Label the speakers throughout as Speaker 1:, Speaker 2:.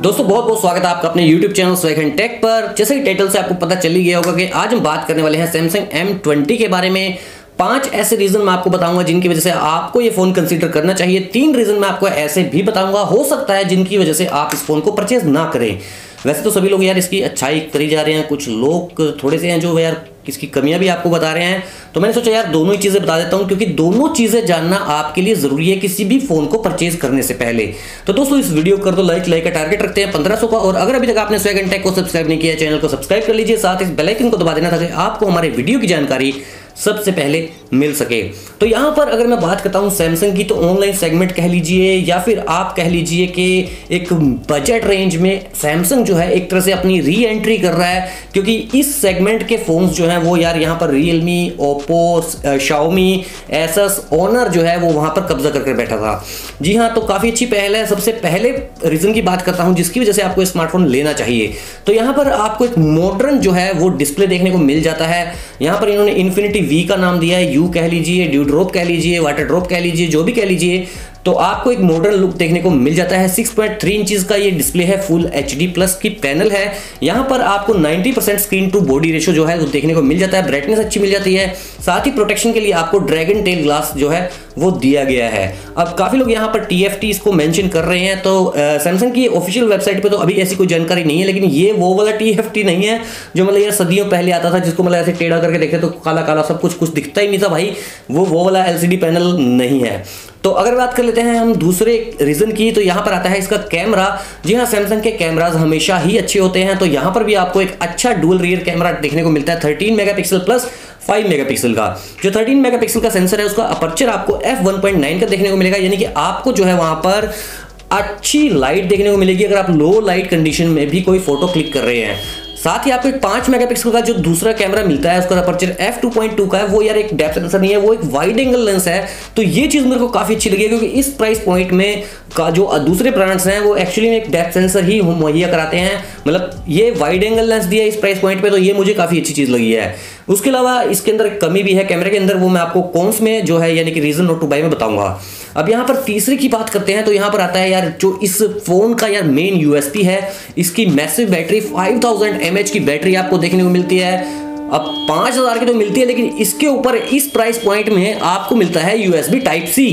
Speaker 1: दोस्तों, बहुत बहुत स्वागत है आपका अपने YouTube चैनल स्वैगन टेक पर। जैसे कि टाइटल से आपको पता चल ही गया होगा कि आज हम बात करने वाले हैं सैमसंग M20 के बारे में। पाँच ऐसे रीजन मैं आपको बताऊँगा जिनकी वजह से आपको ये फ़ोन कंसीडर करना चाहिए। तीन रीजन मैं आपको ऐसे भी बताऊँगा, हो सकता है जिनकी वजह से आप इस फ़ोन को परचेज ना करें। वैसे तो सभी लोग यार इसकी अच्छाई करी जा रहे हैं, कुछ लोग थोड़े से हैं जो यार इसकी कमियाँ भी आपको बता रहे हैं। तो मैंने सोचा, यार, दोनों ही चीज़ें बता देता हूँ, क्योंकि दोनों चीज़ें जानना आपके लिए ज़रूरी है किसी भी फ़ोन को परचेज करने से पहले। तो दोस्तों, इस वीडियो कर दो, लाइक लाइक का टारगेट रखते हैं पंद्रह का। और अगर अभी तक आपने स्वैगन टेक को सब्सक्राइब नहीं किया, चैनल को सब्सक्राइब कर लीजिए। साथ इस बेलाइकन को दबा देना, ताकि आपको हमारे वीडियो की जानकारी सबसे पहले मिल सके। तो यहाँ पर अगर मैं बात करता हूँ सैमसंग की तो ऑनलाइन सेगमेंट कह लीजिए या फिर आप कह लीजिए कि एक बजट रेंज में सैमसंग जो है एक तरह से अपनी री एंट्री कर रहा है, क्योंकि इस सेगमेंट के फोन्स जो हैं वो यार यहाँ पर Realme Oppo Xiaomi Asus Honor जो है वो वहाँ पर कब्जा करके बैठा था। जी हाँ तो काफ़ी अच्छी पहल है। सबसे पहले रीज़न की बात करता हूँ, जिसकी वजह से आपको स्मार्टफ़ोन लेना चाहिए। तो यहाँ पर आपको एक मॉडर्न जो है वो डिस्प्ले देखने को मिल जाता है। यहाँ पर इन्होंने इन्फिनिटी वी का नाम दिया है यू कह लीजिए ड्यू ड्रॉप कह लीजिए वाटर ड्रॉप कह लीजिए, जो भी कह लीजिए तो आपको एक मॉडर्न लुक देखने को मिल जाता है। 6.3 पॉइंट इंचज का ये डिस्प्ले है फुल एच प्लस की पैनल है। यहाँ पर आपको 90% स्क्रीन टू बॉडी रेशो जो है, वो देखने को मिल जाता है ब्राइटनेस अच्छी मिल जाती है। साथ ही प्रोटेक्शन के लिए आपको ड्रैगन टेल ग्लास जो है वो दिया गया है। अब काफ़ी लोग यहाँ पर टी एफ़ इसको मैंशन कर रहे हैं तो सैमसंग की ऑफिशियल वेबसाइट पर तो अभी ऐसी कोई जानकारी नहीं है, लेकिन ये वो वाला टी एफ़ टी नहीं है, जो मतलब यार सदियों पहले आता था, जिसको मतलब ऐसे टेढ़ा करके देखते तो काला काला सब कुछ कुछ दिखता ही नहीं था भाई। वो वो वाला एलसीडी पैनल नहीं है। तो अगर बात कर लेते हैं हम दूसरे रीजन की तो यहाँ पर आता है इसका कैमरा जी हाँ सैमसंग के कैमराज हमेशा ही अच्छे होते हैं तो यहाँ पर भी आपको एक अच्छा डुअल रियर कैमरा देखने को मिलता है 13 मेगापिक्सल प्लस 5 मेगापिक्सल का। जो 13 मेगापिक्सल का सेंसर है, उसका अपर्चर आपको f 1.9 का देखने को मिलेगा, यानी कि आपको जो है वहाँ पर अच्छी लाइट देखने को मिलेगी, अगर आप लो लाइट कंडीशन में भी कोई फ़ोटो क्लिक कर रहे हैं। साथ ही आपको एक पाँच मेगापिक्सल का जो दूसरा कैमरा मिलता है, उसका aperture f two point two का है, वो यार एक डेप्थ सेंसर नहीं है, वो एक वाइड एंगल लेंस है। तो ये चीज़ मेरे को काफ़ी अच्छी लगी, क्योंकि इस प्राइस पॉइंट में का जो दूसरे ब्रांड्स हैं, वो एक्चुअली में एक डेप्थ सेंसर ही मुहैया कराते हैं। मतलब ये वाइड एंगल लेंस दिया इस प्राइस पॉइंट पे तो ये मुझे काफ़ी अच्छी चीज़ लगी है। उसके अलावा इसके अंदर कमी भी है, कैमरे के अंदर वो मैं आपको कौन में जो है, यानी कि रीजन नोट टू बाई में बताऊँगा। अब यहाँ पर तीसरे की बात करते हैं तो यहाँ पर आता है यार, जो इस फ़ोन का यार मेन यूएसपी है, इसकी मैसिव बैटरी 5000 थाउज़ेंड की बैटरी आपको देखने को मिलती है। अब पाँच हज़ार की तो मिलती है, लेकिन इसके ऊपर इस प्राइस पॉइंट में आपको मिलता है यूएसबी टाइप सी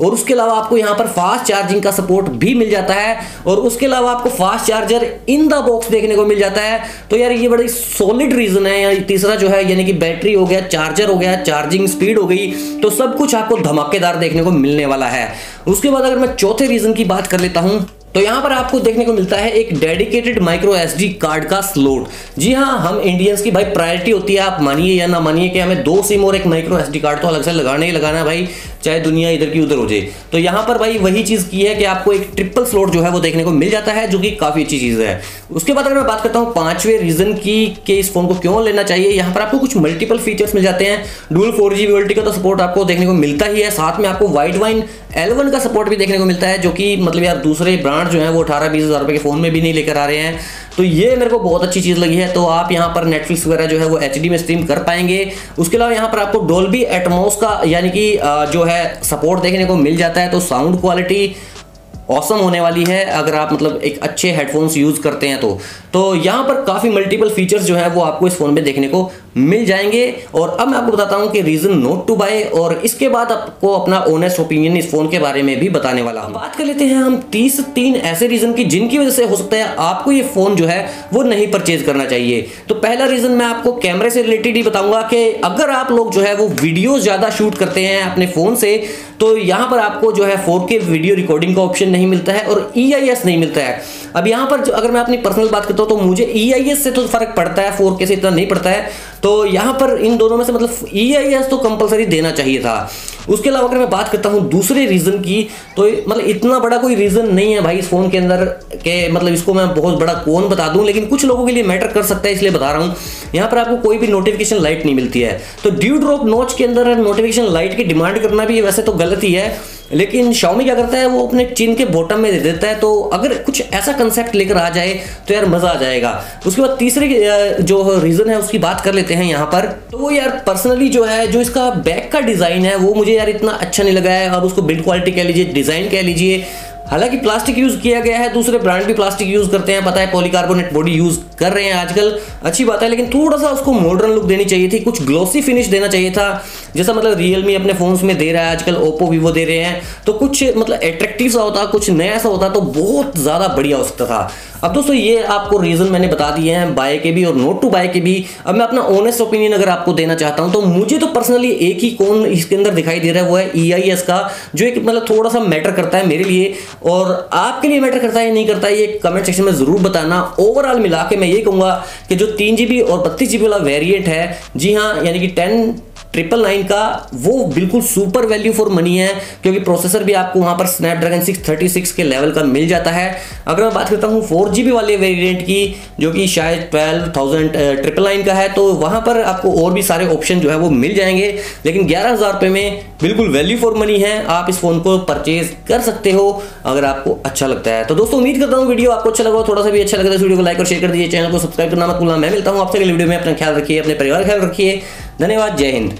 Speaker 1: और उसके अलावा आपको यहाँ पर फास्ट चार्जिंग का सपोर्ट भी मिल जाता है और उसके अलावा आपको fast charger in the box देखने को मिल जाता है। तो यार ये बड़ी सॉलिड रीजन है। या तीसरा जो है, यानी कि बैटरी हो गया चार्जर हो गया चार्जिंग स्पीड हो गई तो सब कुछ आपको धमाकेदार देखने को मिलने वाला है। उसके बाद अगर मैं चौथे रीजन की बात कर लेता हूँ तो यहाँ पर आपको देखने को मिलता है एक डेडिकेटेड माइक्रो एसडी कार्ड का स्लोट जी हाँ हम इंडियंस की भाई प्रायोरिटी होती है, आप मानिए या ना मानिए कि हमें दो सिम और एक माइक्रो एसडी कार्ड तो अलग से लगाने ही लगाना है भाई। चाहे दुनिया इधर की उधर हो जाए। तो यहाँ पर भाई वही चीज़ की है कि आपको एक ट्रिपल स्लोट जो है वो देखने को मिल जाता है, जो कि काफ़ी अच्छी चीज़ है। उसके बाद अगर मैं बात करता हूँ पाँचवें रीजन की कि इस फ़ोन को क्यों लेना चाहिए, यहाँ पर आपको कुछ मल्टीपल फीचर्स मिल जाते हैं। डुअल फोर जी का तो सपोर्ट आपको देखने को मिलता ही है। साथ में आपको वाइड वाइन एलेवन का सपोर्ट भी देखने को मिलता है, जो कि मतलब यार दूसरे ब्रांड जो है वो अठारह, बीस हज़ार के फ़ोन में भी नहीं लेकर आ रहे हैं। तो ये मेरे को बहुत अच्छी चीज़ लगी है। तो आप यहाँ पर नेटफ्लिक्स वगैरह जो है वो एचडी में स्ट्रीम कर पाएँगे। उसके अलावा यहाँ पर आपको डोल्बी एटमोस का यानी कि जो है सपोर्ट देखने को मिल जाता है तो साउंड क्वालिटी औसम होने वाली है, अगर आप मतलब एक अच्छे हेडफोन्स यूज़ करते हैं तो। तो यहाँ पर काफ़ी मल्टीपल फीचर्स जो है, वो आपको इस फ़ोन में देखने को मिल जाएँगे। और अब मैं आपको बताता हूँ कि रीज़न नोट टू बाय और इसके बाद आपको अपना ओनेस्ट ओपिनियन इस फ़ोन के बारे में भी बताने वाला हूँ। बात कर लेते हैं हम तीस तीन ऐसे रीज़न की, जिनकी वजह से हो सकता है आपको ये फ़ोन जो है, वो नहीं परचेज करना चाहिए। तो पहला रीज़न मैं आपको कैमरे से रिलेटेड ही बताऊँगा कि अगर आप लोग जो है, वो वीडियो ज़्यादा शूट करते हैं अपने फ़ोन से तो यहाँ पर आपको जो है फोर वीडियो रिकॉर्डिंग का ऑप्शन नहीं मिलता है और ई e नहीं मिलता है। अब यहाँ पर अगर मैं अपनी पर्सनल बात करता हूँ तो मुझे ई e से तो फ़र्क पड़ता है, फोर से इतना नहीं पड़ता है। तो यहाँ पर इन दोनों में से मतलब ई e तो कंपलसरी देना चाहिए था। उसके अलावा अगर मैं बात करता हूँ दूसरे रीज़न की तो मतलब इतना बड़ा कोई रीज़न नहीं है भाई इस फ़ोन के अंदर के मतलब इसको मैं बहुत बड़ा कौन बता दूँ, लेकिन कुछ लोगों के लिए मैटर कर सकता है, इसलिए बता रहा हूँ। यहाँ पर आपको कोई भी नोटिफिकेशन लाइट नहीं मिलती है। तो ड्यू ड्रॉप नोच के अंदर नोटिफिकेशन लाइट की डिमांड करना भी वैसे तो गलत ही है। लेकिन शाओमी क्या करता है? वो अपने चिन के बॉटम में दे देता है। तो अगर कुछ ऐसा कंसेप्ट लेकर आ जाए तो यार मज़ा आ जाएगा। उसके बाद तीसरे जो रीज़न है, उसकी बात कर लेते हैं यहाँ पर। तो वो यार पर्सनली जो है, जो इसका बैक का डिज़ाइन है, वो मुझे यार इतना अच्छा नहीं लगा है। अब उसको बिल्ड क्वालिटी कह लीजिए डिज़ाइन कह लीजिए। हालाँकि प्लास्टिक यूज़ किया गया है, दूसरे ब्रांड भी प्लास्टिक यूज़ करते हैं। पता है, पॉलीकार्बोनेट बॉडी यूज़ कर रहे हैं आजकल। अच्छी बात है, लेकिन थोड़ा सा उसको मॉडर्न लुक देनी चाहिए थी। कुछ ग्लोसी फिनिश देना चाहिए था, जैसा मतलब रियलमी अपने फोन्स में दे रहा है आजकल ओप्पो वीवो दे रहे हैं। तो कुछ मतलब एट्रैक्टिव सा होता, कुछ नया सा होता तो बहुत ज़्यादा बढ़िया हो सकता था। अब दोस्तों, ये आपको रीजन मैंने बता दिए हैं बाय के भी और नोट टू बाय के भी। अब मैं अपना ऑनेस्ट ओपिनियन अगर आपको देना चाहता हूँ तो मुझे तो पर्सनली एक ही कौन इसके अंदर दिखाई दे रहा है, वो है ई e का, जो एक मतलब थोड़ा सा मैटर करता है मेरे लिए, और आपके लिए मैटर करता है नहीं करता है, ये कमेंट सेक्शन में ज़रूर बताना। ओवरऑल मिला के मैं ये कहूँगा कि जो तीन जीबी और बत्तीस जीबी वाला वेरियंट है, जी हाँ यानी कि टेन ट्रिपल नाइन का वो बिल्कुल सुपर वैल्यू फॉर मनी है, क्योंकि प्रोसेसर भी आपको वहाँ पर स्नैपड्रैगन 636 के लेवल का मिल जाता है। अगर मैं बात करता हूँ फोर जी वाले वेरिएंट की, जो कि शायद ट्वेल्व थाउज़ेंड ट्रिपल नाइन का है तो वहाँ पर आपको और भी सारे ऑप्शन जो है वो मिल जाएँगे। लेकिन ग्यारह हज़ार रुपये में बिल्कुल वैल्यू फॉर मनी है। आप इस फ़ोन को परचेज कर सकते हो, अगर आपको अच्छा लगता है। तो दोस्तों, उम्मीद करता हूँ वीडियो आपको अच्छा लगा थोड़ा सा भी अच्छा लगा तो वीडियो को लाइक और शेयर कर दीजिए। चैनल को सब्सक्राइब करना मत भूलना। मैं मिलता हूँ आपसे अगले वीडियो में। अपना ख्याल रखिए, अपने परिवार का ख्याल रखिए। धन्यवाद जय हिंद।